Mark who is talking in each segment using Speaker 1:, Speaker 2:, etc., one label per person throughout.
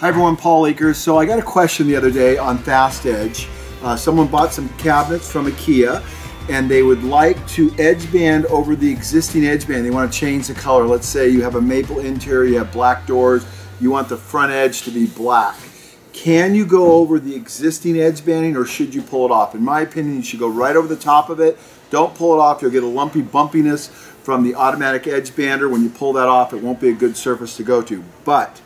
Speaker 1: Hi everyone, Paul Akers. So I got a question the other day on FastEdge. Uh, someone bought some cabinets from IKEA and they would like to edge band over the existing edge band. They want to change the color. Let's say you have a maple interior, you have black doors, you want the front edge to be black. Can you go over the existing edge banding or should you pull it off? In my opinion, you should go right over the top of it. Don't pull it off. You'll get a lumpy bumpiness from the automatic edge bander. When you pull that off, it won't be a good surface to go to. But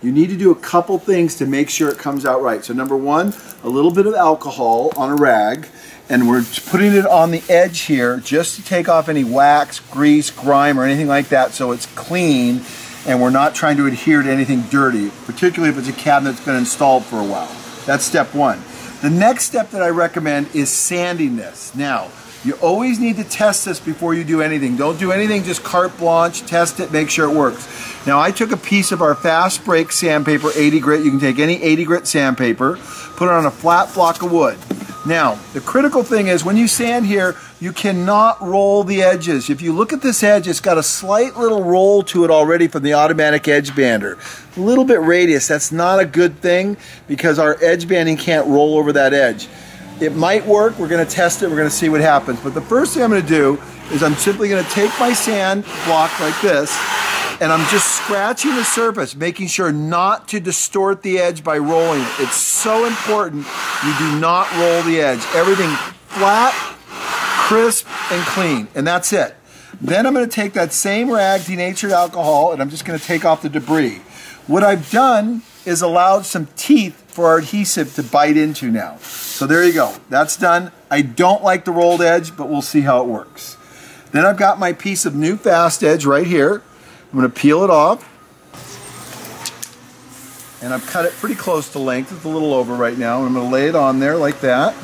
Speaker 1: you need to do a couple things to make sure it comes out right. So number one, a little bit of alcohol on a rag and we're putting it on the edge here just to take off any wax, grease, grime, or anything like that so it's clean and we're not trying to adhere to anything dirty, particularly if it's a cabinet that's been installed for a while. That's step one. The next step that I recommend is sanding this. Now, you always need to test this before you do anything. Don't do anything just carte blanche, test it, make sure it works. Now I took a piece of our FastBreak sandpaper 80 grit, you can take any 80 grit sandpaper, put it on a flat block of wood. Now, the critical thing is when you sand here, you cannot roll the edges. If you look at this edge, it's got a slight little roll to it already from the automatic edge bander. A little bit radius, that's not a good thing because our edge banding can't roll over that edge. It might work, we're gonna test it, we're gonna see what happens. But the first thing I'm gonna do is I'm simply gonna take my sand block like this and I'm just scratching the surface, making sure not to distort the edge by rolling it. It's so important you do not roll the edge. Everything flat, crisp, and clean, and that's it. Then I'm going to take that same rag, denatured alcohol, and I'm just going to take off the debris. What I've done is allowed some teeth for our adhesive to bite into now. So there you go. That's done. I don't like the rolled edge, but we'll see how it works. Then I've got my piece of new FastEdge right here. I'm going to peel it off. And I've cut it pretty close to length. It's a little over right now. I'm going to lay it on there like that.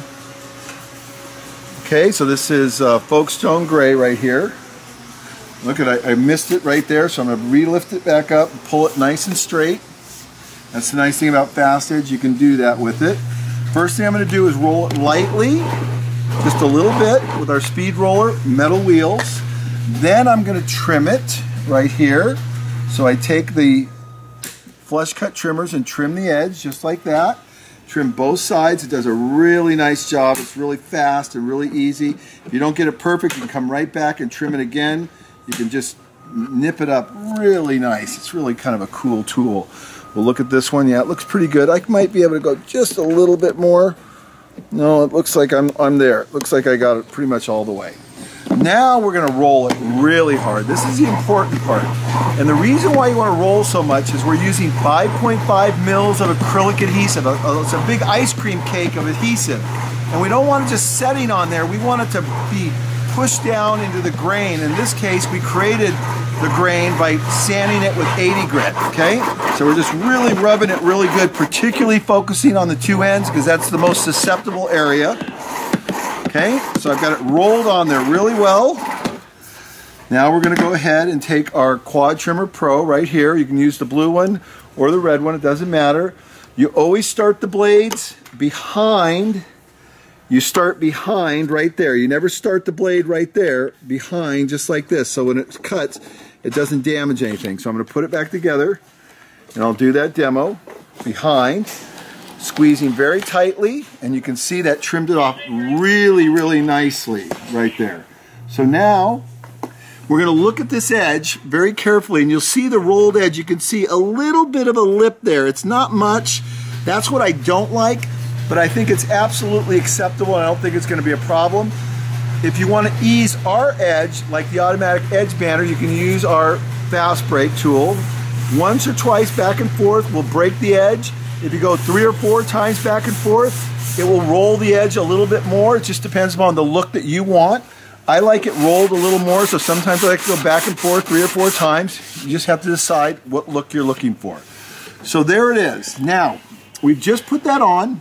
Speaker 1: Okay, so this is uh, Folkestone Gray right here. Look at I, I missed it right there, so I'm going to relift it back up and pull it nice and straight. That's the nice thing about FastEdge. You can do that with it. First thing I'm to do is roll it lightly, just a little bit with our speed roller, metal wheels. Then I'm going to trim it right here. So I take the flush cut trimmers and trim the edge just like that. Trim both sides. It does a really nice job. It's really fast and really easy. If you don't get it perfect, you can come right back and trim it again. You can just nip it up really nice. It's really kind of a cool tool. We'll look at this one. Yeah, it looks pretty good. I might be able to go just a little bit more. No, it looks like I'm, I'm there. It looks like I got it pretty much all the way. Now we're going to roll it really hard. This is the important part. And the reason why you want to roll so much is we're using 5.5 mils of acrylic adhesive. Uh, uh, it's a big ice cream cake of adhesive. And we don't want it just setting on there. We want it to be pushed down into the grain. In this case, we created the grain by sanding it with 80 grit, okay? So we're just really rubbing it really good, particularly focusing on the two ends because that's the most susceptible area. Okay, so I've got it rolled on there really well. Now we're going to go ahead and take our Quad Trimmer Pro right here. You can use the blue one or the red one, it doesn't matter. You always start the blades behind, you start behind right there. You never start the blade right there, behind just like this. So when it cuts, it doesn't damage anything. So I'm to put it back together and I'll do that demo behind squeezing very tightly and you can see that trimmed it off really really nicely right there so now we're going to look at this edge very carefully and you'll see the rolled edge you can see a little bit of a lip there it's not much that's what I don't like but I think it's absolutely acceptable I don't think it's going to be a problem if you want to ease our edge like the automatic edge bander you can use our FastBreak tool once or twice back and forth will break the edge if you go three or four times back and forth, it will roll the edge a little bit more. It just depends upon the look that you want. I like it rolled a little more, so sometimes I like to go back and forth three or four times. You just have to decide what look you're looking for. So there it is. Now, we've just put that on,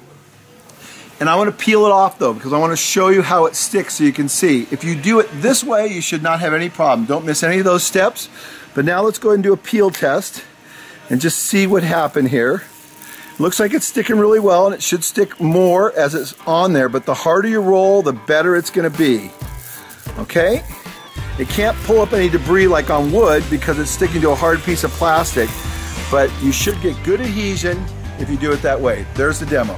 Speaker 1: and I want to peel it off though, because I want to show you how it sticks so you can see. If you do it this way, you should not have any problem. Don't miss any of those steps. But now let's go ahead and do a peel test and just see what happened here. Looks like it's sticking really well and it should stick more as it's on there, but the harder you roll, the better it's gonna be. Okay? It can't pull up any debris like on wood because it's sticking to a hard piece of plastic. but you should get good adhesion if you do it that way. There's the demo.